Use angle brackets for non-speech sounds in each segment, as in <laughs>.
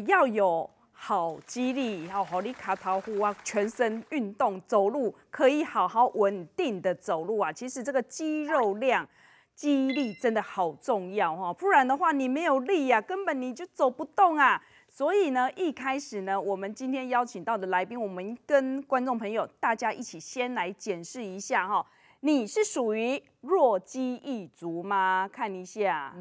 要有好肌力，还有好力卡桃呼啊，全身运动走路可以好好稳定的走路啊。其实这个肌肉量、肌力真的好重要哈，不然的话你没有力呀，根本你就走不动啊。所以呢，一开始呢，我们今天邀请到的来宾，我们跟观众朋友大家一起先来检视一下哈。你是属于弱鸡一族吗？看一下，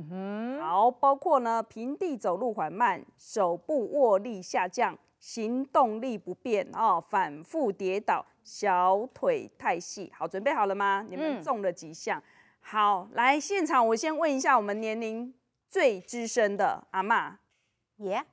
好，包括呢，平地走路缓慢，手部握力下降，行动力不便哦，反复跌倒，小腿太细。好，准备好了吗？你们中了几项？好，来现场，我先问一下我们年龄最资深的阿妈，耶。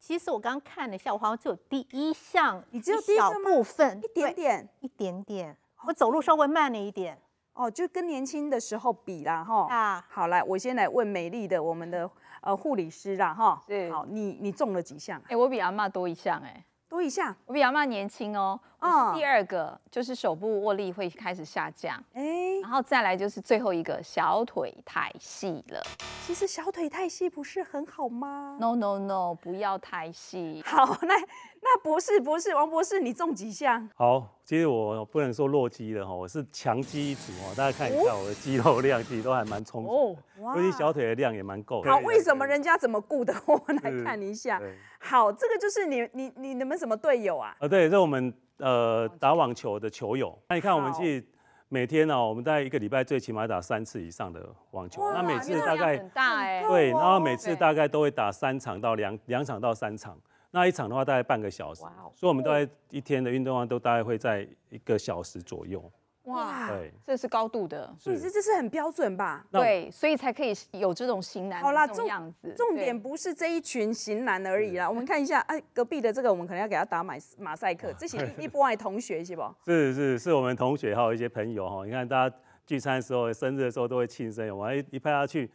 其实我刚刚看了一下，我好像只有第一项，你只有第一小部分，一点点，一点点。我走路稍微慢了一点哦，就跟年轻的时候比啦，哈。啊，好来，我先来问美丽的我们的呃护理师啦，哈。对。好，你你中了几项？哎，我比阿妈多一项，哎，多一项。我比阿妈年轻哦。哦。第二个就是手部握力会开始下降，哎，然后再来就是最后一个小腿太细了。其实小腿太细不是很好吗？No No No，不要太细。好，那那博士博士王博士，你中几项？好，其实我不能说弱肌的哈，我是强肌一族哦。大家看一下我的肌肉量，其实都还蛮充足的，尤其小腿的量也蛮够。好，为什么人家怎么顾的？我们来看一下。好，这个就是你你你你们什么队友啊？啊，对，这我们呃打网球的球友。那你看我们去。每天呢，我们在一个礼拜最起码打三次以上的网球，那每次大概很大哎，对，然后每次大概都会打三场到两两场到三场，那一场的话大概半个小时，所以我们大概一天的运动量都大概会在一个小时左右。哇，对，这是高度的，所以这这是很标准吧？对，所以才可以有这种型男好啦，重样子。重点不是这一群型男而已啦，我们看一下，哎，隔壁的这个，我们可能要给他打马马赛克，这些一波爱同学是不？是是是我们同学还有一些朋友哈，你看大家聚餐的时候、生日的时候都会庆生，我们一一拍下去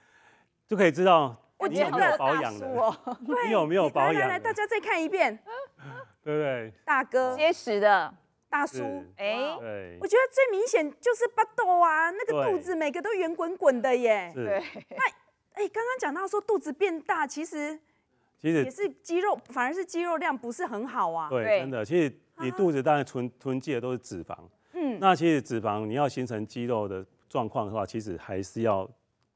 就可以知道你有没有保养的，<laughs> 你有没有保养？来来，大家再看一遍，<laughs> 对不对？大哥，结实的。大叔，哎，我觉得最明显就是巴豆啊，那个肚子每个都圆滚滚的耶。对，那哎，刚刚讲到说肚子变大，其实其实也是肌肉，反而是肌肉量不是很好啊。对，真的，其实你肚子当然囤囤积的都是脂肪。嗯，那其实脂肪你要形成肌肉的状况的话，其实还是要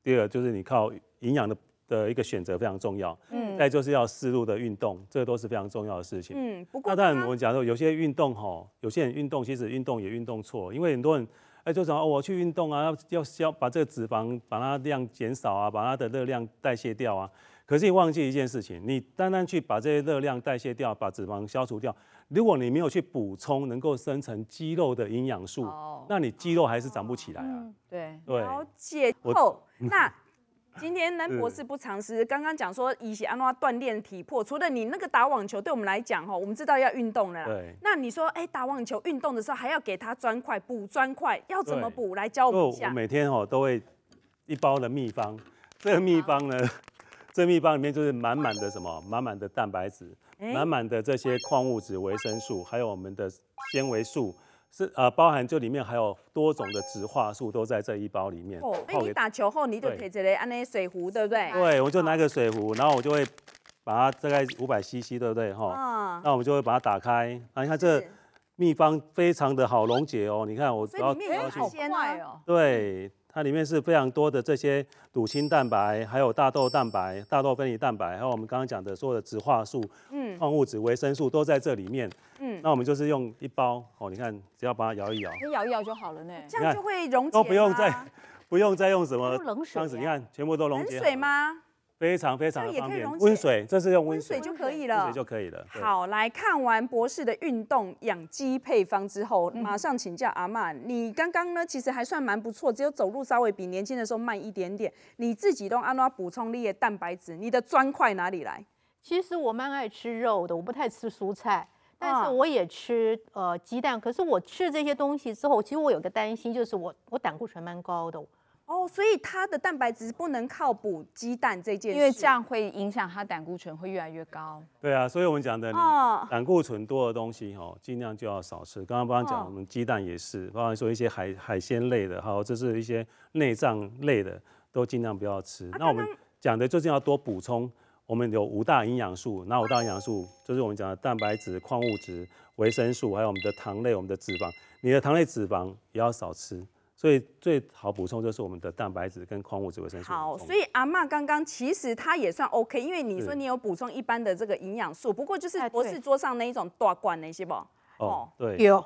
第二就是你靠营养的。的一个选择非常重要，嗯，再就是要适度的运动，这个都是非常重要的事情，嗯，不过那当然我们讲说有些运动哈，有些人运动其实运动也运动错，因为很多人哎就讲哦我去运动啊，要要消把这个脂肪把它量减少啊，把它的热量代谢掉啊，可是你忘记一件事情，你单单去把这些热量代谢掉，把脂肪消除掉，如果你没有去补充能够生成肌肉的营养素，那你肌肉还是长不起来啊，对，对，了解。后那。<laughs> 今天南博士不尝试，刚刚讲说以前安怎锻炼体魄，除了你那个打网球，对我们来讲哈，我们知道要运动了。对。那你说，哎，打网球运动的时候还要给他砖块补砖块，要怎么补？来教我们一下。我每天哈都会一包的秘方，这个秘方呢，<laughs> 这秘方里面就是满满的什么，满满的蛋白质，满满的这些矿物质、维生素，还有我们的纤维素。是呃，包含就里面还有多种的植化素都在这一包里面。哦，那你打球后你就可以这里按那水壶，对不对？对，我就拿个水壶，然后我就会把它大概五百 CC，对不对？哈，嗯。那我们就会把它打开。啊，你看这秘方非常的好溶解哦。你看我只要里面好快哦。对。它里面是非常多的这些乳清蛋白，还有大豆蛋白、大豆分离蛋白，还有我们刚刚讲的所有的植化素、嗯，矿物质、维生素都在这里面。嗯，那我们就是用一包哦，你看，只要把它摇一摇，摇一摇就好了呢。这样就会溶解都不用再不用再用什么冷水，你看全部都溶解。冷水吗？非常非常方便，温水，这是用温水就可以了，水就可以了。好，来看完博士的运动养鸡配方之后，马上请教阿曼，你刚刚呢其实还算蛮不错，只有走路稍微比年轻的时候慢一点点。你自己都按照补充力的蛋白质，你的砖块哪里来？其实我蛮爱吃肉的，我不太吃蔬菜，但是我也吃呃鸡蛋。可是我吃这些东西之后，其实我有个担心，就是我我胆固醇蛮高的。哦，所以它的蛋白质不能靠补鸡蛋这件事，因为这样会影响它胆固醇会越来越高。对啊，所以我们讲的，你胆固醇多的东西哦，尽量就要少吃。刚刚帮刚讲，我们鸡蛋也是，包括说一些海海鲜类的，好，这是一些内脏类的，都尽量不要吃。那我们讲的就是要多补充我们有五大营养素，那五大营养素就是我们讲的蛋白质、矿物质、维生素，还有我们的糖类、我们的脂肪。你的糖类、脂肪也要少吃，所以最好补充就是我们的蛋白质跟矿物质、维生素。好，所以阿妈刚刚其实她也算 OK，因为你说你有补充一般的这个营养素，不过就是博士桌上那一种大罐那些不？哦，对，有。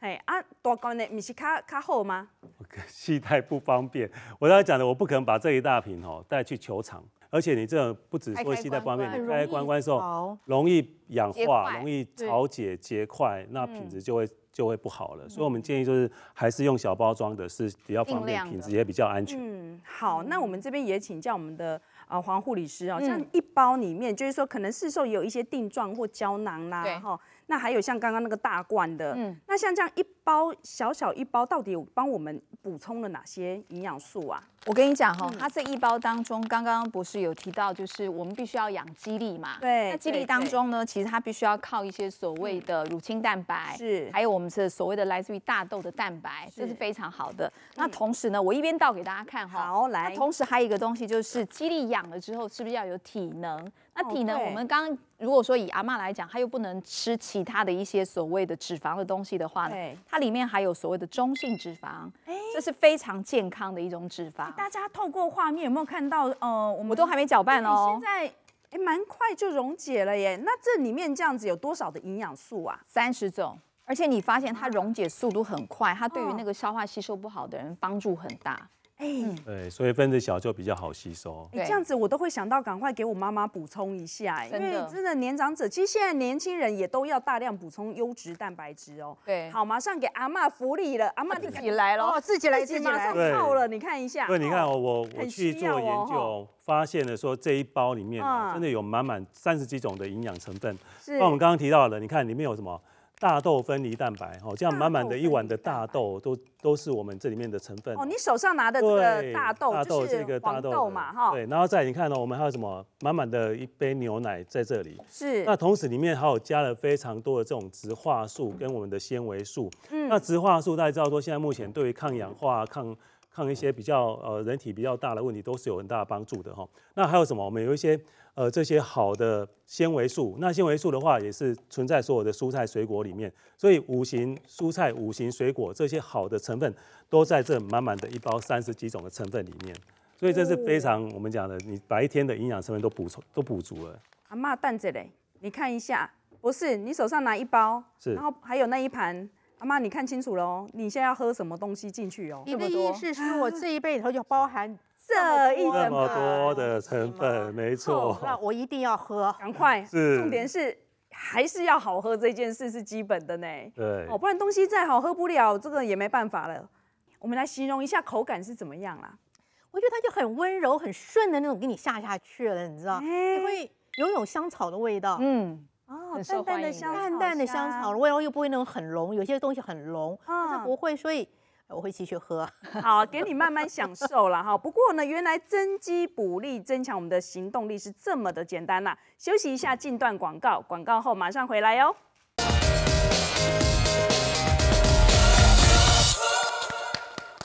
哎啊，大罐的你是卡卡厚吗？<laughs> 携带不方便。我刚才讲的，我不可能把这一大瓶哦带去球场。而且你这种不止说携带方便，你开关关的时候容易氧化，容易潮解结块，那品质就会就会不好了。所以我们建议就是还是用小包装的，是比较方便，品质也比较安全。嗯，好，那我们这边也请教我们的啊黄护理师啊，像一包里面就是说可能市售有一些定状或胶囊啦，哈。那还有像刚刚那个大罐的，嗯，那像这样一包小小一包，到底有帮我们补充了哪些营养素啊？我跟你讲哈，它这一包当中，刚刚不是有提到，就是我们必须要养肌力嘛。对。那肌力当中呢，其实它必须要靠一些所谓的乳清蛋白，是，还有我们是所谓的来自于大豆的蛋白，这是非常好的。那同时呢，我一边倒给大家看哈。好，来。同时还有一个东西，就是肌力养了之后，是不是要有体能？那体能，我们刚如果说以阿妈来讲，她又不能吃其他的一些所谓的脂肪的东西的话呢，它里面还有所谓的中性脂肪，这是非常健康的一种脂肪。大家透过画面有没有看到？呃，我们都还没搅拌哦，现在哎，蛮快就溶解了耶。那这里面这样子有多少的营养素啊？三十种，而且你发现它溶解速度很快，它对于那个消化吸收不好的人帮助很大。哎，对，所以分子小就比较好吸收。你这样子我都会想到赶快给我妈妈补充一下，因为真的年长者，其实现在年轻人也都要大量补充优质蛋白质哦。对，好，马上给阿妈福利了，阿妈自己来了，自己来，自己马上泡了，你看一下。对，你看我我我去做研究，发现了说这一包里面真的有满满三十几种的营养成分。那我们刚刚提到了，你看里面有什么？大豆分离蛋白，哦，这样满满的一碗的大豆都都是我们这里面的成分。哦，你手上拿的这个大豆，大豆这个大豆嘛，哈。对，然后再你看呢，我们还有什么？满满的一杯牛奶在这里。是。那同时里面还有加了非常多的这种植化素跟我们的纤维素。嗯。那植化素大家知道说，现在目前对于抗氧化、抗抗一些比较呃人体比较大的问题都是有很大的帮助的哈。那还有什么？我们有一些。呃，这些好的纤维素，那纤维素的话也是存在所有的蔬菜水果里面，所以五行蔬菜、五行水果这些好的成分都在这满满的一包三十几种的成分里面，所以这是非常我们讲的，你白天的营养成分都补充都补足了。阿妈蛋这嘞，你看一下，不是你手上拿一包，是，然后还有那一盘，阿妈你看清楚了哦，你现在要喝什么东西进去哦？你的意思是我这一杯里头就包含？<laughs> 这一这么多的成分，没错。那我一定要喝，赶快。是，重点是还是要好喝，这件事是基本的呢。对，哦，不然东西再好喝不了，这个也没办法了。我们来形容一下口感是怎么样啦？我觉得它就很温柔、很顺的那种，给你下下去了，你知道？会有种香草的味道。嗯，哦，淡淡的香，淡淡的香草的味道，又不会那种很浓，有些东西很浓，它不会，所以。我会继续喝，<laughs> 好，给你慢慢享受了哈。不过呢，原来增肌补力、增强我们的行动力是这么的简单呐。休息一下，进段广告，广告后马上回来哟。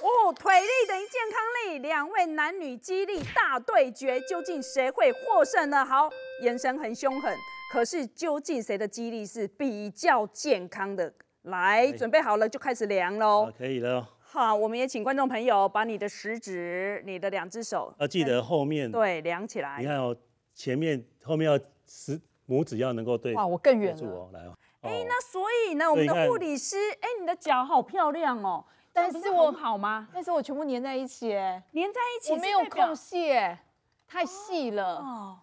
哦，腿力等于健康力，两位男女肌力大对决，究竟谁会获胜呢？好，眼神很凶狠，可是究竟谁的肌力是比较健康的？来，准备好了就开始量喽。可以了。好，我们也请观众朋友把你的食指、你的两只手，要记得后面对量起来。你看哦，前面、后面要食拇指要能够对。哇，我更远了。来哦。哎，那所以呢，我们的护理师，哎，你的脚好漂亮哦。但是我好吗？但是我全部粘在一起，哎，粘在一起，我没有空隙，哎，太细了，哦，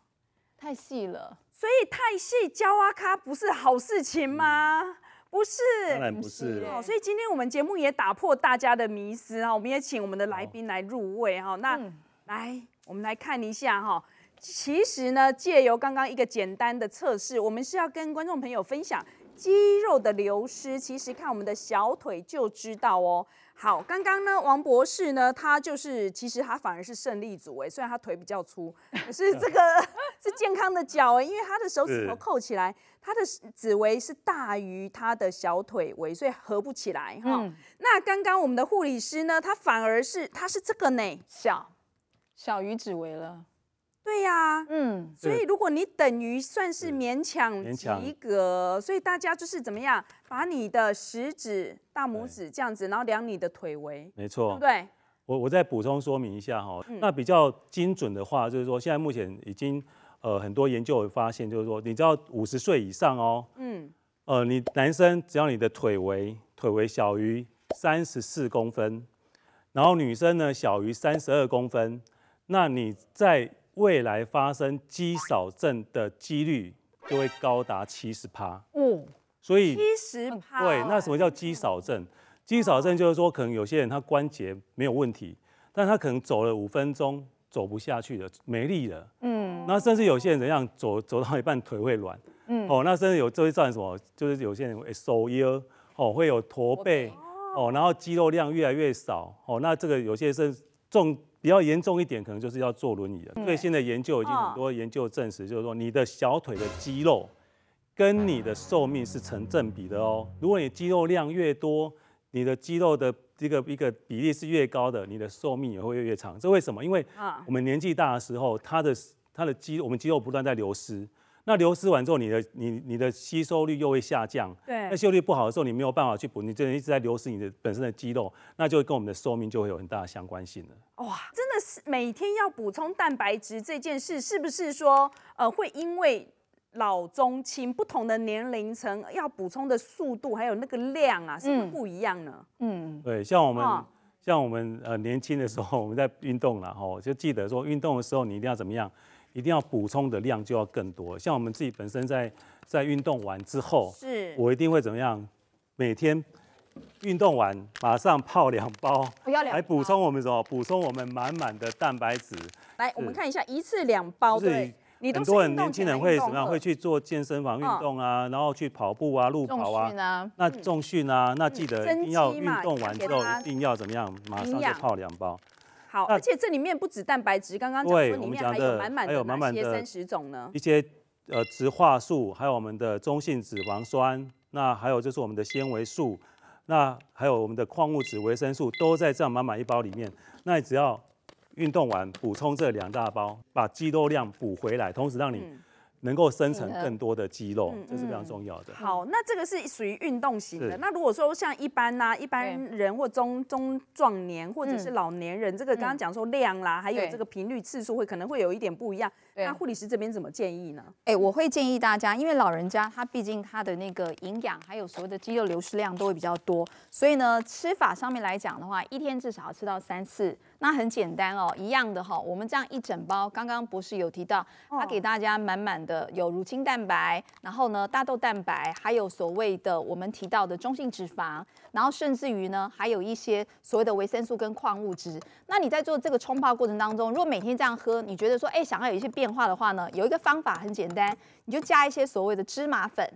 太细了。所以太细胶啊卡不是好事情吗？不是，当然不是。哦，所以今天我们节目也打破大家的迷思哈，我们也请我们的来宾来入位哈。那来，我们来看一下哈。其实呢，借由刚刚一个简单的测试，我们是要跟观众朋友分享肌肉的流失。其实看我们的小腿就知道哦。好，刚刚呢，王博士呢，他就是其实他反而是胜利组哎，虽然他腿比较粗，可是这个 <laughs> 是健康的脚哎，因为他的手指头扣起来，他的指围是大于他的小腿围，所以合不起来哈。那刚刚我们的护理师呢，他反而是他是这个呢，小小于指围了。对呀，嗯，所以如果你等于算是勉强及格，所以大家就是怎么样，把你的食指、大拇指这样子，然后量你的腿围，没错，对不对？我我再补充说明一下哈，那比较精准的话，就是说现在目前已经呃很多研究有发现，就是说你知道五十岁以上哦，嗯，呃，你男生只要你的腿围腿围小于三十四公分，然后女生呢小于三十二公分，那你在未来发生肌少症的几率就会高达七十趴。哦，所以七十趴。对，那什么叫肌少症？肌少症就是说，可能有些人他关节没有问题，但他可能走了五分钟走不下去了，没力了，嗯，那甚至有些人怎样走走到一半腿会软，嗯，哦，那甚至有这会造成什么？就是有些人会手腰哦，会有驼背哦，然后肌肉量越来越少哦，那这个有些是重。比较严重一点，可能就是要坐轮椅了。最新的研究已经很多研究证实，就是说你的小腿的肌肉跟你的寿命是成正比的哦。如果你肌肉量越多，你的肌肉的一个一个比例是越高的，你的寿命也会越越长。这为什么？因为我们年纪大的时候，它的它的肌我们肌肉不断在流失。那流失完之后，你的你你的吸收率又会下降。对。那吸收率不好的时候，你没有办法去补，你这一直在流失你的本身的肌肉，那就跟我们的寿命就会有很大的相关性了。哇，真的是每天要补充蛋白质这件事，是不是说呃会因为老中青不同的年龄层要补充的速度还有那个量啊，是不是不一样呢？嗯，对，像我们像我们呃年轻的时候，我们在运动了哈，就记得说运动的时候你一定要怎么样。一定要补充的量就要更多，像我们自己本身在在运动完之后，是我一定会怎么样？每天运动完马上泡两包，不要两来补充我们什么？补充我们满满的蛋白质。来，我们看一下，一次两包。对，很多人年轻人会怎么样？会去做健身房运动啊，然后去跑步啊、路跑啊。那重训啊，那记得一定要运动完之后一定要怎么样？马上就泡两包。好，而且这里面不止蛋白质，刚刚讲说里面还有满满的哪些三十种呢？一些呃植化素，还有我们的中性脂肪酸，那还有就是我们的纤维素，那还有我们的矿物质、维生素，都在这样满满一包里面。那你只要运动完补充这两大包，把肌肉量补回来，同时让你。能够生成更多的肌肉，这是非常重要的。好，那这个是属于运动型的。那如果说像一般呢，一般人或中中壮年或者是老年人，这个刚刚讲说量啦，还有这个频率次数会可能会有一点不一样。那护理师这边怎么建议呢？哎，我会建议大家，因为老人家他毕竟他的那个营养还有所谓的肌肉流失量都会比较多，所以呢，吃法上面来讲的话，一天至少要吃到三次。那很简单哦，一样的哈，我们这样一整包，刚刚博士有提到，他给大家满满的有乳清蛋白，然后呢大豆蛋白，还有所谓的我们提到的中性脂肪，然后甚至于呢还有一些所谓的维生素跟矿物质。那你在做这个冲泡过程当中，如果每天这样喝，你觉得说哎想要有一些变化的话呢，有一个方法很简单，你就加一些所谓的芝麻粉，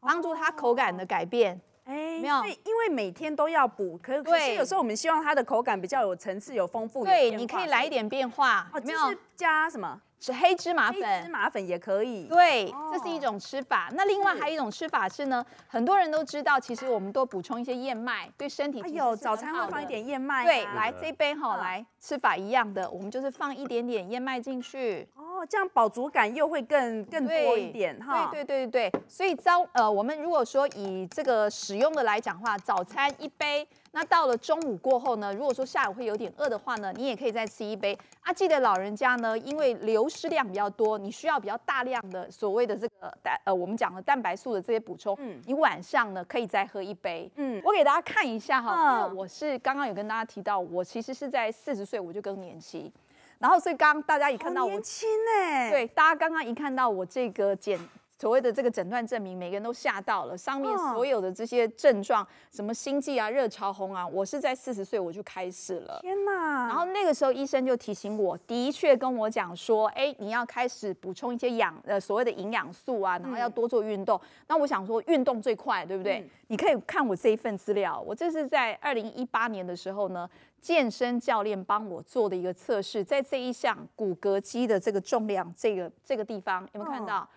帮助它口感的改变。哎，没有，因为每天都要补，可可是有时候我们希望它的口感比较有层次、有丰富。对，你可以来一点变化，没有加什么？是黑芝麻粉，黑芝麻粉也可以。对，这是一种吃法。那另外还有一种吃法是呢，很多人都知道，其实我们多补充一些燕麦，对身体。哎呦，早餐会放一点燕麦。对，来这杯哈，来吃法一样的，我们就是放一点点燕麦进去。哦，这样饱足感又会更更多一点哈。对对对对对，所以早呃，我们如果说以这个使用的来讲话，早餐一杯。那到了中午过后呢？如果说下午会有点饿的话呢，你也可以再吃一杯啊。记得老人家呢，因为流失量比较多，你需要比较大量的所谓的这个蛋呃，我们讲的蛋白素的这些补充，嗯，你晚上呢可以再喝一杯。嗯，我给大家看一下哈，我是刚刚有跟大家提到，我其实是在四十岁我就更年期，然后所以刚刚大家一看到我年轻哎，对，大家刚刚一看到我这个减。所谓的这个诊断证明，每个人都吓到了。上面所有的这些症状，什么心悸啊、热潮红啊，我是在四十岁我就开始了。天哪！然后那个时候医生就提醒我，的确跟我讲说，哎，你要开始补充一些养呃所谓的营养素啊，然后要多做运动。那我想说，运动最快，对不对？你可以看我这一份资料，我这是在二零一八年的时候呢，健身教练帮我做的一个测试，在这一项骨骼肌的这个重量这个这个地方，有没有看到？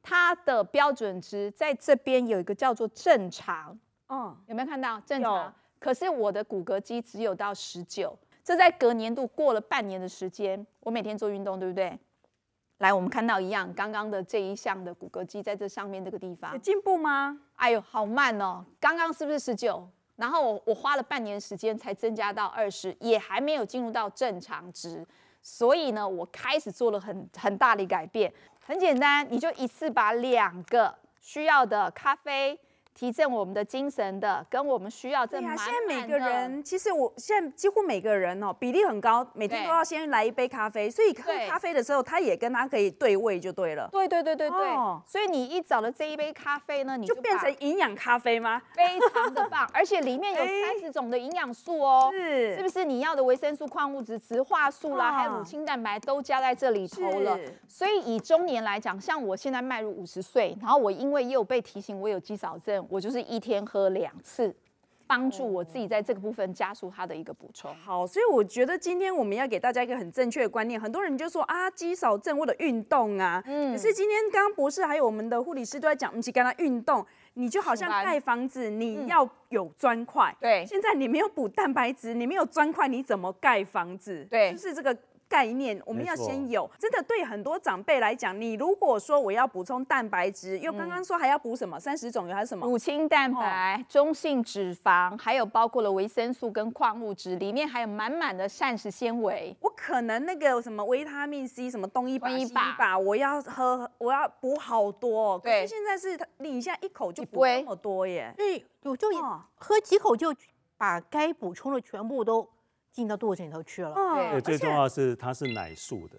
它的标准值在这边有一个叫做正常，嗯，有没有看到正常？可是我的骨骼肌只有到十九，这在隔年度过了半年的时间，我每天做运动，对不对？来，我们看到一样，刚刚的这一项的骨骼肌在这上面这个地方有进步吗？哎呦，好慢哦！刚刚是不是十九？然后我我花了半年时间才增加到二十，也还没有进入到正常值。所以呢，我开始做了很很大的改变。很简单，你就一次把两个需要的咖啡。提振我们的精神的，跟我们需要这满满现在每个人，其实我现在几乎每个人哦，比例很高，每天都要先来一杯咖啡。所以喝咖啡的时候，他也跟他可以对位就对了。对对对对对。哦所以你一早的这一杯咖啡呢，你就变成营养咖啡吗？<laughs> 非常的棒，而且里面有三十种的营养素哦。是。是不是你要的维生素、矿物质、植化素啦，还有乳清蛋白都加在这里头了？所以以中年来讲，像我现在迈入五十岁，然后我因为也有被提醒我有肌少症，我就是一天。喝两次，帮助我自己在这个部分加速它的一个补充。好，所以我觉得今天我们要给大家一个很正确的观念。很多人就说啊，肌少症或者运动啊，嗯，可是今天刚刚博士还有我们的护理师都在讲，你去跟他运动，你就好像盖房子，你要有砖块。对，现在你没有补蛋白质，你没有砖块，你怎么盖房子？对，就是这个。概念我们要先有，真的对很多长辈来讲，你如果说我要补充蛋白质，又刚刚说还要补什么三十种油还是什么乳清蛋白、中性脂肪，还有包括了维生素跟矿物质，里面还有满满的膳食纤维。我可能那个什么维他命 C 什么东一把西一把，我要喝，我要补好多。对，现在是你现在一口就补那么多耶，对，我就喝几口就把该补充的全部都。进到肚子里头去了。对，最重要的是它是奶素的，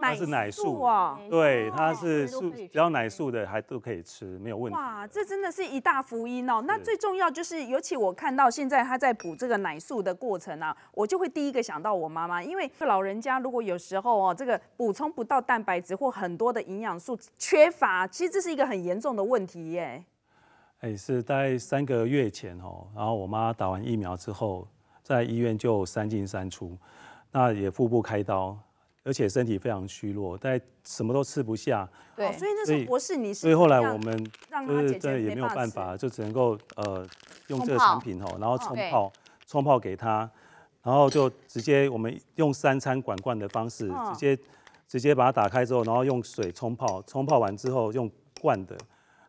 它是奶素啊。对，它是素，只要奶素的还都可以吃，没有问题。哇，这真的是一大福音哦。那最重要就是，尤其我看到现在他在补这个奶素的过程啊，我就会第一个想到我妈妈，因为老人家如果有时候哦，这个补充不到蛋白质或很多的营养素缺乏，其实这是一个很严重的问题耶。哎，是大概三个月前哦，然后我妈打完疫苗之后。在医院就三进三出，那也腹部开刀，而且身体非常虚弱，但什么都吃不下。对，所以那时候博士你是，所以后来我们就是真的也没有办法，就只能够呃用这个产品哦，然后冲泡冲泡给他，然后就直接我们用三餐管灌的方式，直接直接把它打开之后，然后用水冲泡，冲泡完之后用灌的，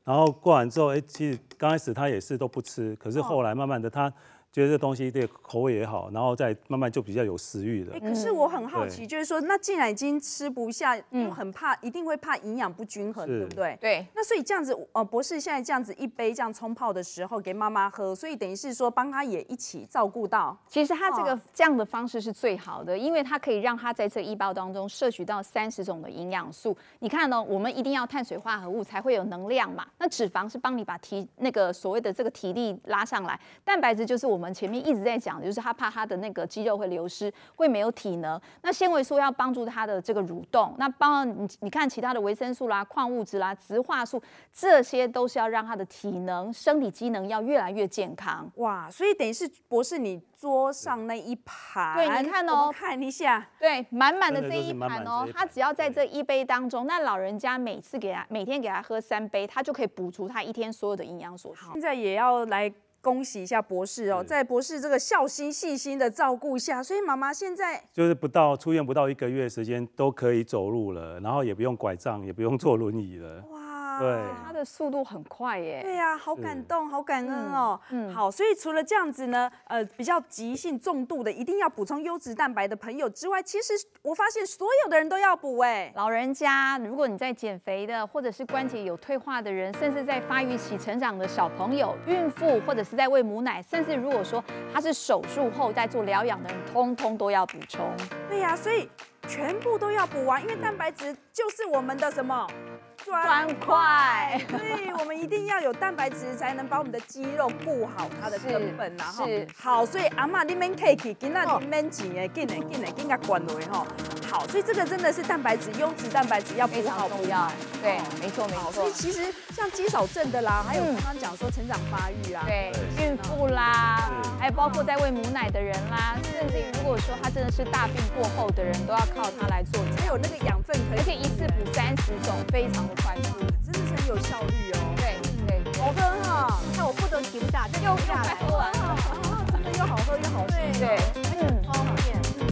然后灌完之后，哎，其实刚开始他也是都不吃，可是后来慢慢的他。觉得这东西对口味也好，然后再慢慢就比较有食欲了。可是我很好奇，就是说，那既然已经吃不下，又很怕，一定会怕营养不均衡，对不对？对。那所以这样子，呃，博士现在这样子一杯这样冲泡的时候给妈妈喝，所以等于是说帮她也一起照顾到。其实他这个这样的方式是最好的，因为它可以让他在这一包当中摄取到三十种的营养素。你看呢，我们一定要碳水化合物才会有能量嘛。那脂肪是帮你把体那个所谓的这个体力拉上来，蛋白质就是我。我们前面一直在讲的就是他怕他的那个肌肉会流失，会没有体能。那纤维素要帮助他的这个蠕动，那帮你你看其他的维生素啦、矿物质啦、植化素，这些都是要让他的体能、生理机能要越来越健康。哇，所以等于是博士，你桌上那一盘，对，你看哦，看一下，对，满满的这一盘哦，他只要在这一杯当中，那老人家每次给他每天给他喝三杯，他就可以补足他一天所有的营养所需。现在也要来。恭喜一下博士哦，在博士这个孝心细心的照顾下，所以妈妈现在就是不到出院不到一个月时间都可以走路了，然后也不用拐杖，也不用坐轮椅了。哇，对，他的速度很快耶。对呀，好感动，好感恩哦。嗯，好，所以除了这样子呢，呃，比较急性重度的，一定要补充优质蛋白的朋友之外，其实我发现所有的人都要补哎。老人家，如果你在减肥的，或者是关节有退化的人，甚至在发育期成长的小朋友、孕妇，或者是在喂母奶，甚至如果说他是手术后在做疗养的人，通通都要补充。对呀，所以全部都要补完，因为蛋白质就是我们的什么？砖块，所以我们一定要有蛋白质，才能把我们的肌肉固好它的根本然后，好，所以阿妈你免客气今仔你免钱的，紧的，紧的，紧甲关落吼。好，所以这个真的是蛋白质，优质蛋白质要补好。重要。对，没错没错。所以其实像肌少症的啦，还有刚刚讲说成长发育啊，对，孕妇啦，还有包括在喂母奶的人啦，甚至于如果说他真的是大病过后的人，都要靠它来做。还有那个养分可以，而且一次补三十种，非常的快速，真的是很有效率哦。对对，好喝哈，看我不得停不下，又下来，<laughs> 真的又好喝又好吃。对，嗯。